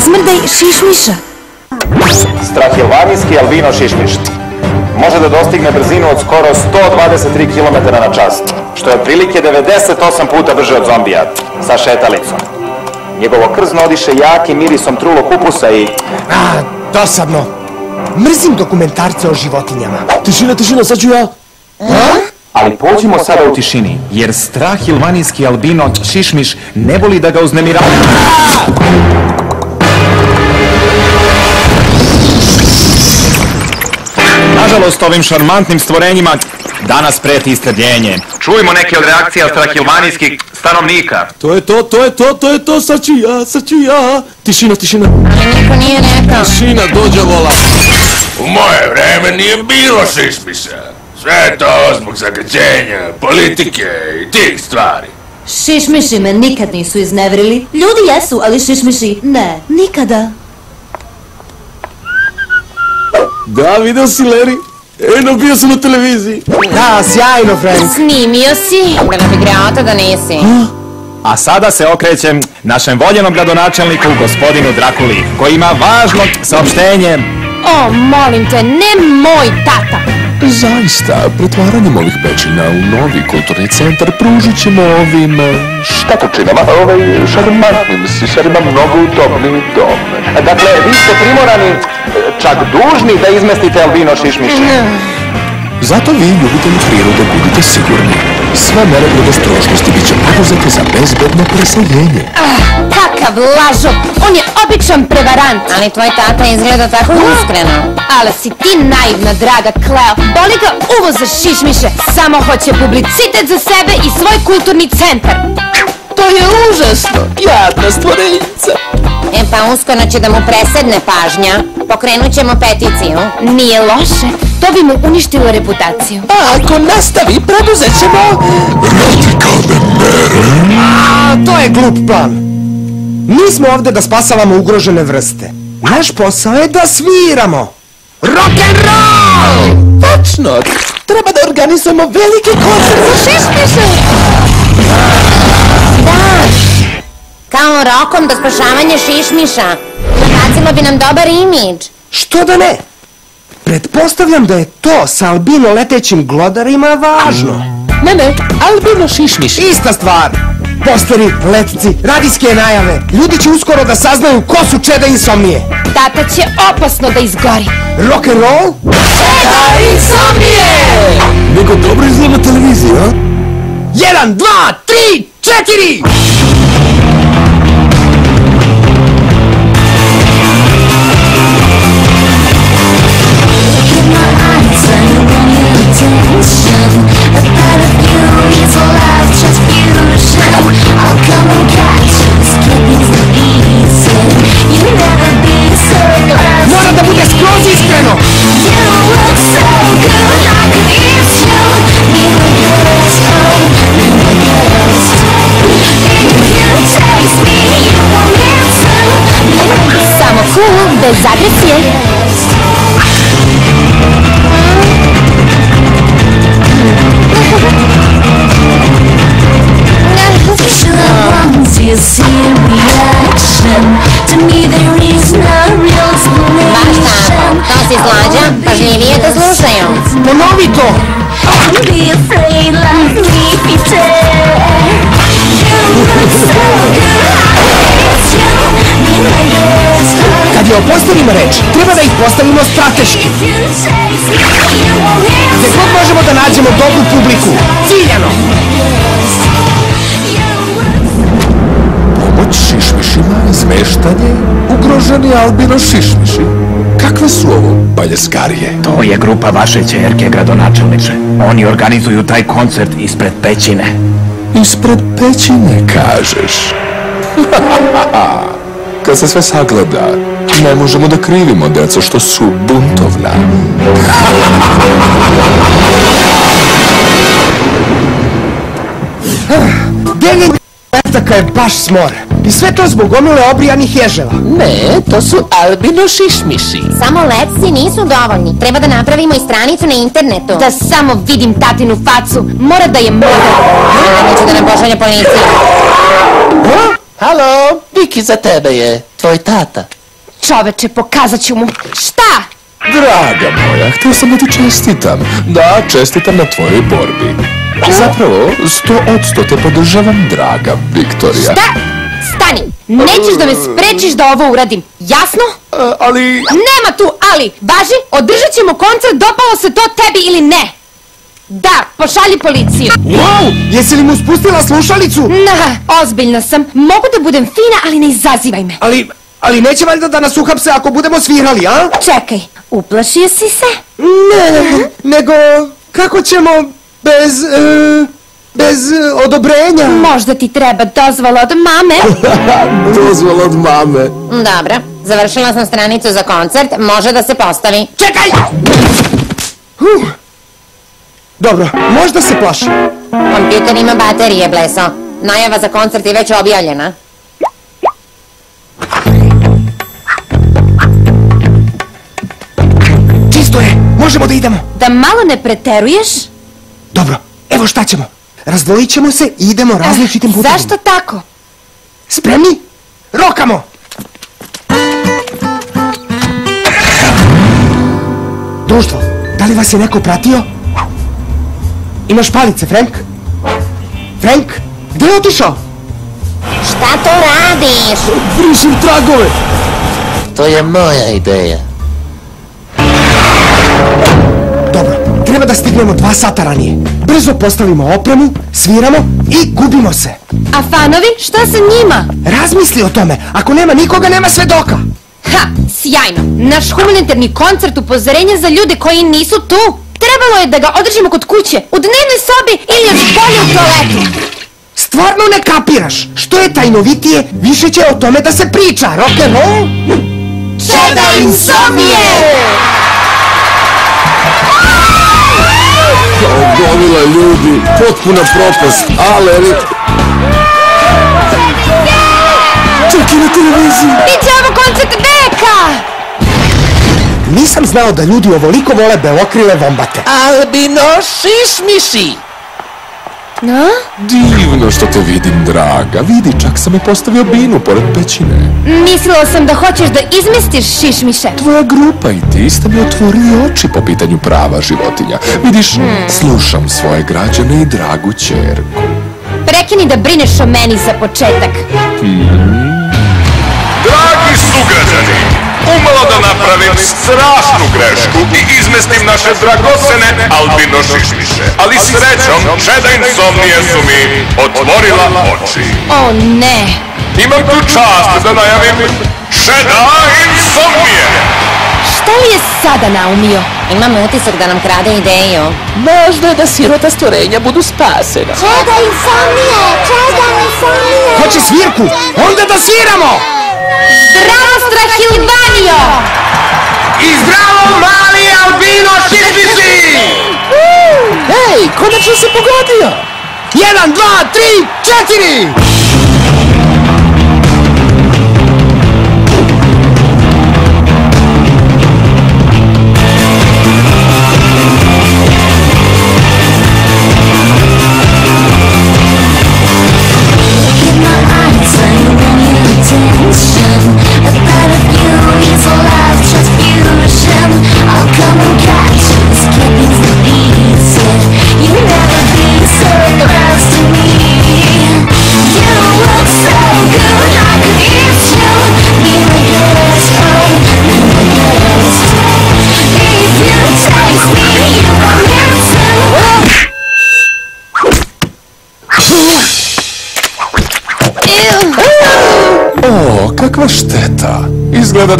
razmrdaj šišmiša. Strahilvanijski albino šišmiš. Može da dostigne brzinu od skoro 123 km na čas, što je otprilike 98 puta brže od zombija, sa šetalicom. Njegovo krzno odiše jakim mirisom trulog kupusa i... A, dosadno. Mrzim dokumentarce o životinjama. Tišina, tišina, sad ću ja. Ali pođimo sada u tišini, jer strahilvanijski albino šišmiš ne voli da ga uznemirava. Nažalost, ovim šarmantnim stvorenjima danas preti istrebljenje. Čujemo neke od reakcija strahilvanijskih stanovnika. To je to, to je to, to je to, sad ću ja, sad ću ja. Tišina, tišina. Ali niko nije rekao. Tišina, dođe vola. U moje vreme nije bilo šišmiša. Sve je to zbog zagađenja, politike i tih stvari. Šišmiši me nikad nisu iznevrili. Ljudi jesu, ali šišmiši ne. Nikada. Da, video si Leri. Eno, bio sam na televiziji. Da, sjajno, Frank. Snimio si? Bilo bi greota da nisi. A sada se okrećem našem voljenom gradonačelniku, gospodinu Drakuli, koji ima važno saopštenje. O, molim te, ne moj tata. Zaista, pretvaranjem ovih pećina u novi kulturni centar pružit ćemo ovim e, štetočinama, ovaj šarmantnim sišarima mnogo udobniji dom. Dakle, vi ste primorani, čak dužni da izmestite albino šišmiše. Zato vi, ljubitelji prirode, budite sigurni. Sve mere predostrožnosti bit će poduzete za bezbedno preseljenje. Kakav lažov, on je običan prevarant. Ali tvoj tata izgleda tako iskreno. Ali si ti naivna, draga Kleo. Boli ga uvo za šišmiše. Samo hoće publicitet za sebe i svoj kulturni centar. To je užasno. Jadna stvorenjica. E pa uskoro će da mu presedne pažnja. Pokrenut ćemo peticiju. Nije loše. To bi mu uništilo reputaciju. A ako nastavi, preduzet ćemo... A, to je glup plan. Mi smo ovde da spasavamo ugrožene vrste. Naš posao je da sviramo. Rock and roll! Tačno. Treba da organizujemo veliki koncert za šišmiše. Kao rokom do spašavanja šišmiša. Nabacilo bi nam dobar imidž. Što da ne? Pretpostavljam da je to sa albino letećim glodarima važno. Ne, ne, albino šišmiš. Ista stvar. Posteri, letci, radijske najave. Ljudi će uskoro da saznaju ko su čeda insomnije. Tata će opasno da izgori. Rock and roll? Nego dobro izgleda na televiziji, a? Jedan, dva, tri, četiri! Attention, a of you is alive Kad je o posterima reč, treba da ih postavimo strateški. Gde god možemo da nađemo dobru publiku. Ciljano! Pomoć šišmišima, izmeštanje, ugroženi albino šišmiši. Kakve su ovo baljeskarije? To je grupa vaše čerke, gradonačelniče. Oni organizuju taj koncert ispred pećine. Ispred pećine, kažeš. Kad se sve sagleda, ne možemo da krivimo deco što su buntovna. Deljenje letaka je baš smor. I sve to zbog gomile obrijanih ježeva. Ne, to su albino šišmiši. Samo letci nisu dovoljni. Treba da napravimo i stranicu na internetu. Da samo vidim tatinu facu. Mora da je model. A neću da nam pošalje policija. Halo, Viki za tebe je, tvoj tata. Čoveče, pokazat ću mu. Šta? Draga moja, htio sam da ti čestitam. Da, čestitam na tvojoj borbi. Zapravo, sto od sto te podržavam, draga Viktorija. Šta? Stani! Nećeš da me sprečiš da ovo uradim, jasno? ali... Nema tu ali! Važi, održat ćemo koncert, dopalo se to tebi ili ne! Da, pošalji policiju! Wow, jesi li mu spustila slušalicu? Na, ozbiljna sam. Mogu da budem fina, ali ne izazivaj me. Ali, ali neće valjda da nas uhapse ako budemo svirali, a? Čekaj, uplašio si se? Ne, nego kako ćemo bez, e, bez e, odobrenja? Možda ti treba dozvola od mame? Dozvola od mame. Dobro, završila sam stranicu za koncert, može da se postavi. Čekaj! Huh. Dobro, možda se plaši. Kompjuter ima baterije, bleso. Najava za koncert je već objavljena. Možemo da idemo. Da malo ne preteruješ? Dobro, evo šta ćemo. Razdvojit ćemo se i idemo različitim putem. Zašto tako? Spremni? Rokamo! Društvo, da li vas je neko pratio? Imaš palice, Frank? Frank, gdje je otišao? Šta to radiš? Brišim tragove. To je moja ideja. Treba da stignemo dva sata ranije. Brzo postavimo opremu, sviramo i gubimo se. A fanovi, šta sa njima? Razmisli o tome, ako nema nikoga, nema svedoka. Ha, sjajno. Naš humanitarni koncert upozorenja za ljude koji nisu tu. Trebalo je da ga održimo kod kuće, u dnevnoj sobi ili još bolje u toaletu. Stvarno ne kapiraš. Što je tajnovitije, više će o tome da se priča. Rock and roll? Čeda insomnije! Gomila ljudi, potpuna propast, ale... Čak i na televiziji. Biće ovo koncert veka! Nisam znao da ljudi ovoliko vole belokrile vombate. Albino šišmiši! No? Divno što te vidim, draga. Vidi, čak sam i postavio binu pored pećine. Mislila sam da hoćeš da izmestiš šišmiše. Tvoja grupa i ti ste mi otvorili oči po pitanju prava životinja. Vidiš, slušam svoje građane i dragu čerku. Prekini da brineš o meni za početak. Dragi sugrađani, umalo da napravim strašnu grešku i izmestim naše dragocene albino šišmiše. Ali srećom, čeda insomnije su mi otvorila oči. O ne! Imam tu čast da najavim čeda insomnije. Šta li je sada naumio? Imam utisak da nam krade ideju. Možda je da sirota stvorenja budu spasena. Čeda insomnije, čeda insomnije. Hoće svirku? Onda da sviramo! Zdravo, Strahilbanio! I zdravo, mali albino šišmiši! Ej, konačno se pogodio! Jedan, dva, tri, četiri!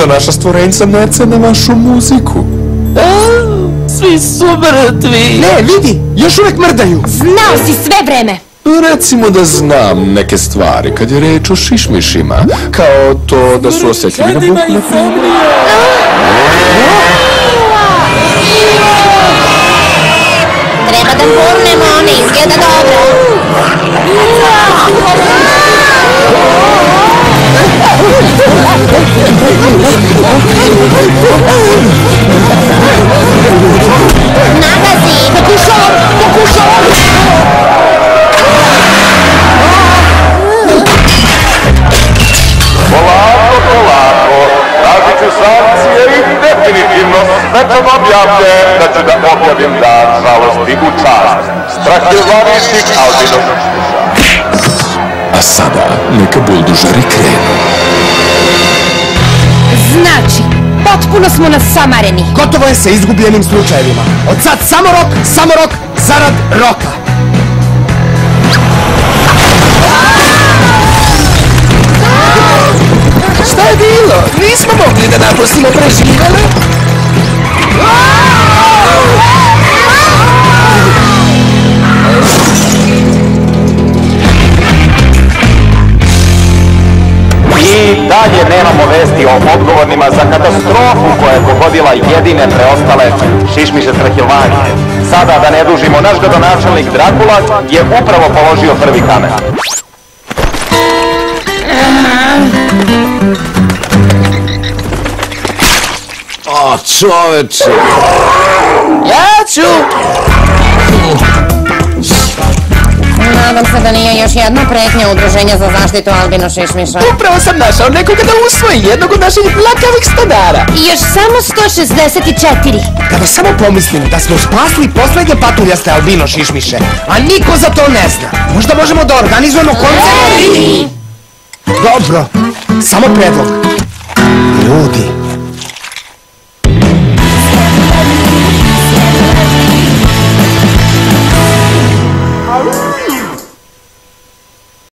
Da naša stvorenca ne cene vašu muziku. A, svi su mrtvi! Ne, vidi, još uvek mrdaju. Znao si sve vreme! Recimo da znam neke stvari kad je reč o šišmišima, kao to da su osjetljivi na buku, na primjer. Treba da gurnemo, ne izgleda dobro. Nalazi, pokušavam, pokušavam! Polako, polako, tražit ću sankcije i definitivno svečano objavlje da ću da objavim dan žalosti u čast. Strah je varišnik, ali bi A sada neka buldužari krenu. Znači, potpuno smo nasamareni. Gotovo je sa izgubljenim slučajevima. Od sad samo rok, samo rok, zarad roka. Šta je bilo? Nismo mogli da napustimo preživele? Dalje nemamo vesti o odgovornima za katastrofu koja je pogodila jedine preostale šišmiše Strahilvanije. Sada da ne dužimo, naš gradonačelnik Drakula je upravo položio prvi kamen. O, čoveče. Ja ću! Nadam se da nije još jedna pretnja udruženja za zaštitu albino šišmiša. Upravo sam našao nekoga da usvoji jednog od naših lakavih stanara. I još samo 164. Kada samo pomislim da smo spasli poslednje patuljaste albino šišmiše, a niko za to ne zna. Možda možemo da organizujemo koncert. Dobro, samo predlog. Ljudi,